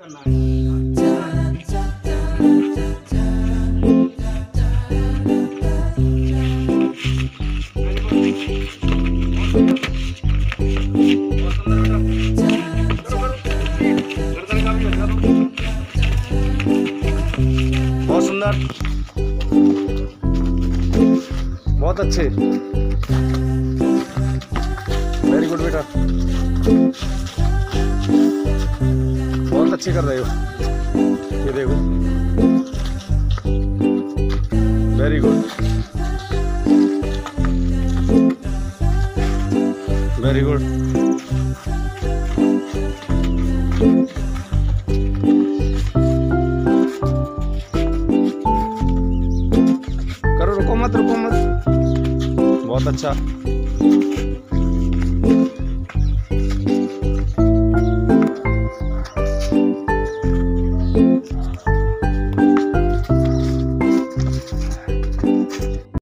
करना है बहुत सुंदर। बहुत अच्छे। वेरी गुड बेटा। अच्छे कर रहे हो। ये देखो। वेरी गुड वेरी गुड करो, रुको मत रुको मत। बहुत अच्छा।